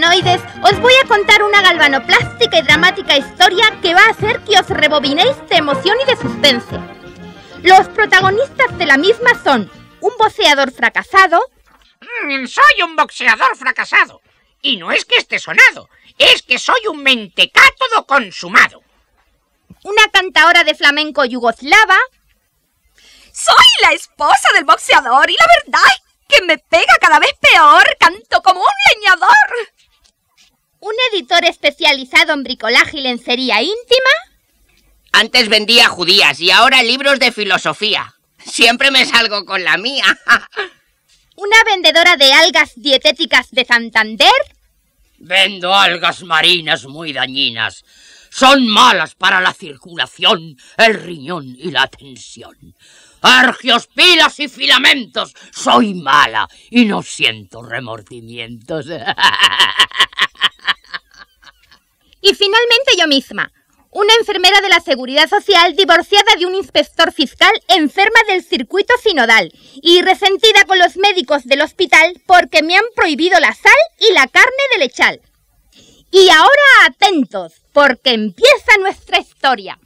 galvanoides, os voy a contar una galvanoplástica y dramática historia que va a hacer que os rebobinéis de emoción y de suspense. Los protagonistas de la misma son un boxeador fracasado. Mm, soy un boxeador fracasado. Y no es que esté sonado, es que soy un mentecátodo consumado. Una cantadora de flamenco yugoslava. Soy la esposa del boxeador y la verdad es que me pega cada vez peor. Canto como un leñador. Un editor especializado en bricolaje y lencería íntima. Antes vendía judías y ahora libros de filosofía. Siempre me salgo con la mía. Una vendedora de algas dietéticas de Santander. Vendo algas marinas muy dañinas. Son malas para la circulación, el riñón y la tensión. Argiospilas y filamentos. Soy mala y no siento remordimientos. finalmente yo misma, una enfermera de la Seguridad Social divorciada de un inspector fiscal enferma del circuito sinodal y resentida con los médicos del hospital porque me han prohibido la sal y la carne de lechal. Y ahora atentos, porque empieza nuestra historia.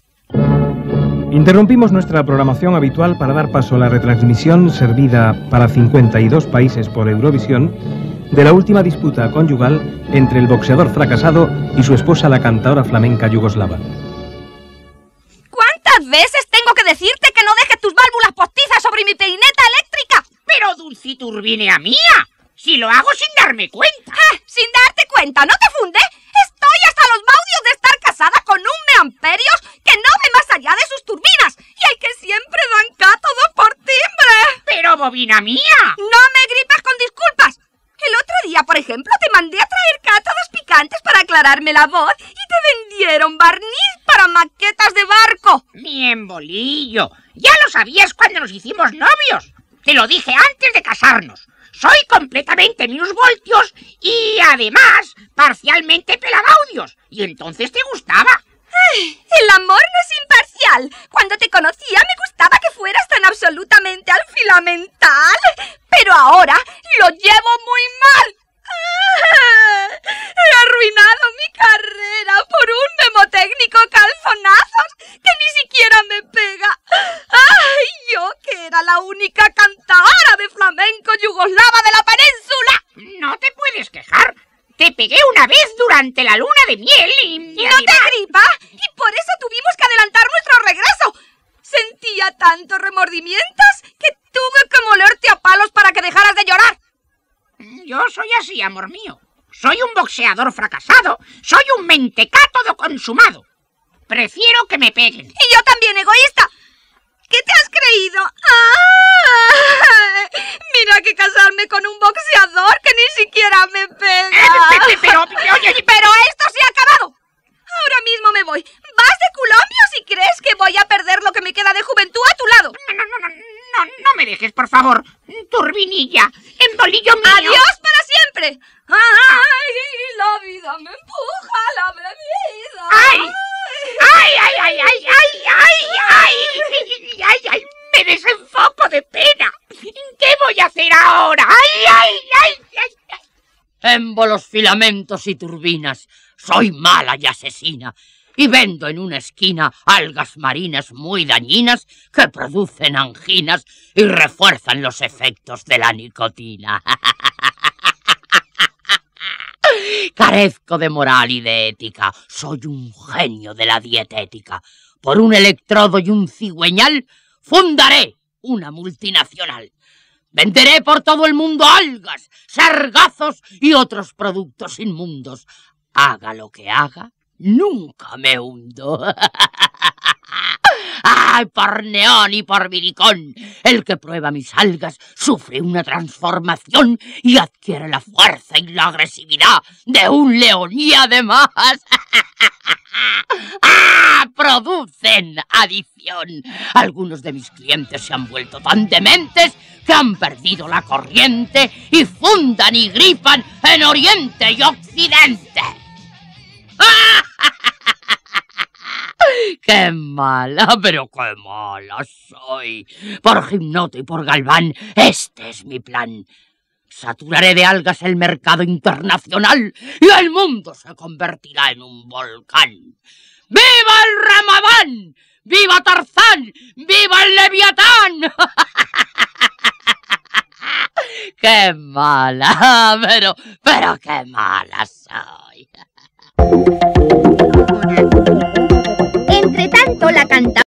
Interrumpimos nuestra programación habitual para dar paso a la retransmisión servida para 52 países por Eurovisión de la última disputa conyugal entre el boxeador fracasado y su esposa la cantadora flamenca yugoslava. ¿Cuántas veces tengo que decirte que no dejes tus válvulas postizas sobre mi peineta eléctrica? Pero Dulciturbinea mía, si lo hago sin darme cuenta. Ah, sin darte cuenta, ¿no te funde? Estoy hasta los baudios de estar casada con un meamperios que no ve más allá de sus turbinas y hay que siempre dan cátodos por timbre. Pero bobina mía. No me gripas con disculpas. El otro día, por ejemplo, te mandé a traer cátodos la voz y te vendieron barniz para maquetas de barco. Bien, bolillo. Ya lo sabías cuando nos hicimos novios. Te lo dije antes de casarnos. Soy completamente minusvoltios y además parcialmente pelabaudios. Y entonces te gustaba. el amor no es imparcial. Cuando te conocía me gustaba que fueras tan absolutamente alfilamental. Pero ahora lo llevo muy mal. He arruinado mi carrera por un memotécnico calzonazos que ni siquiera me pega. ¡Ay! Yo que era la única cantadora de flamenco yugoslava de la península. No te puedes quejar. Te pegué una vez durante la luna de miel y... ¿No te gripa? Y por eso tuvimos que adelantar nuestro regreso. Sentía tantos remordimientos que tuve que molerte a palos para que dejaras de llorar. Yo soy así, amor mío. Soy un boxeador fracasado. Soy un mentecátodo consumado. Prefiero que me peguen. Y yo también, egoísta. ¿Qué te has creído? ¡Ah! Mira que casarme con un boxeador que ni siquiera me pega. Eh, pero, pero esto se ha acabado. Ahora mismo me voy. ¿Vas de culombio si crees que voy a perder lo que me queda de juventud a tu lado? No, no, no, no, no me dejes, por favor. Turbinilla, en bolillo mío. ¡Adiós para siempre! ¡Ay, la vida me empuja a la bebida! ¡Ay! ¡Ay, ay, ay, ay, ay, ay, ay! ¡Ay, ay! ¡Me desenfoco de pena! ¿Qué voy a hacer ahora? ¡Ay, ay, ay, ay! ay! Émbolos, filamentos y turbinas. Soy mala y asesina. Y vendo en una esquina algas marinas muy dañinas que producen anginas y refuerzan los efectos de la nicotina. Carezco de moral y de ética. Soy un genio de la dietética. Por un electrodo y un cigüeñal fundaré una multinacional. Venderé por todo el mundo algas, sargazos y otros productos inmundos. Haga lo que haga, nunca me hundo. ¡Ay, por neón y por viricón! El que prueba mis algas sufre una transformación y adquiere la fuerza y la agresividad de un león y además... ¡Ah! ¡Producen adicción! Algunos de mis clientes se han vuelto tan dementes que han perdido la corriente y fundan y gripan en Oriente y Occidente. ¡Qué mala, pero qué mala soy! Por Gimnoto y por Galván, este es mi plan. Saturaré de algas el mercado internacional y el mundo se convertirá en un volcán. ¡Viva el Ramadán! ¡Viva Tarzán! ¡Viva el Leviatán! ¡Qué mala! Pero, pero qué mala soy. Entre tanto, la canta